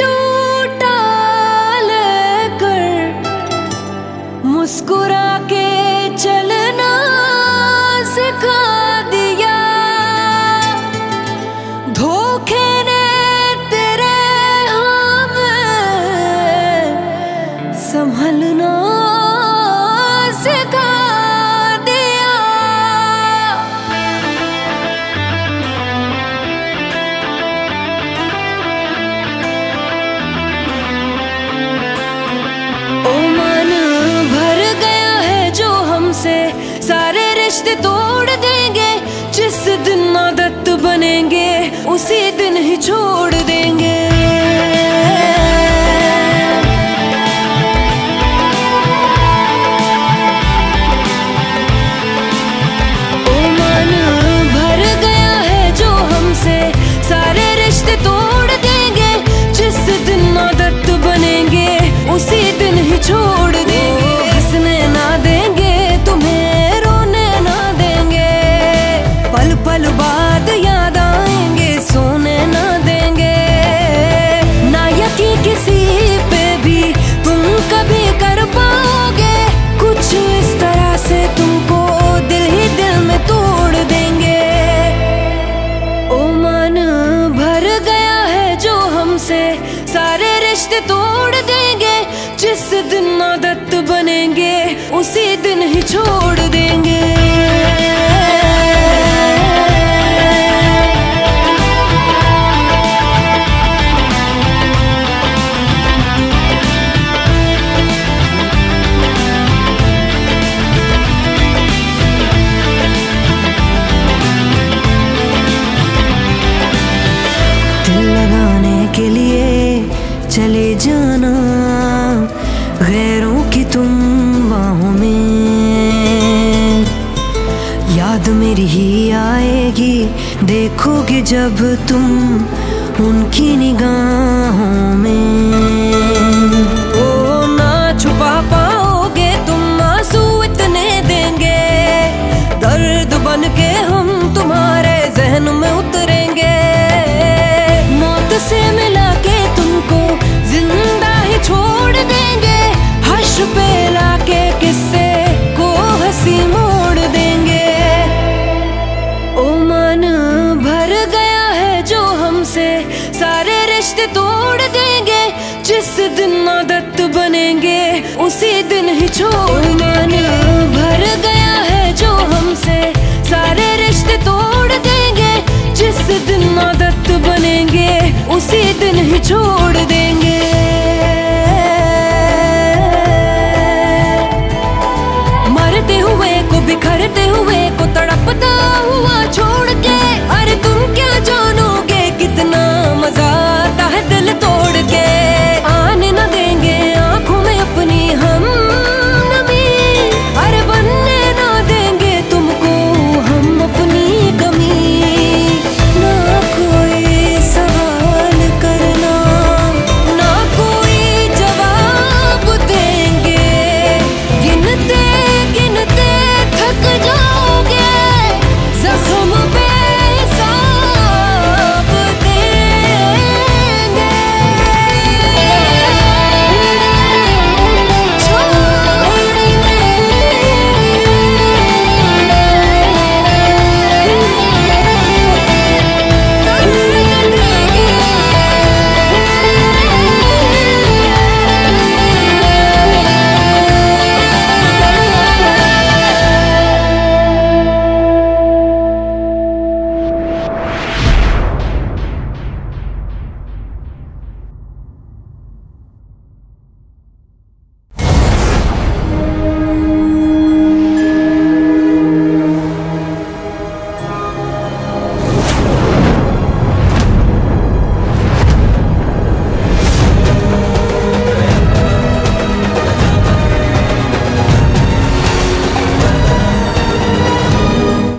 टूटा लेकर मुस्कुरा के से सारे रिश्ते तोड़ देंगे। जिस दिन आदत बनेंगे उसी दिन ही छोड़ देंगे। जिस दिन आदत बनेंगे उसी दिन ही छोड़ देंगे। लगाने के लिए चले जा मेरी ही आएगी। देखोगे जब तुम उनकी निगाहों में। रिश्ते तोड़ देंगे। जिस दिन आदत बनेंगे उसी दिन ही छोड़ना। भर गया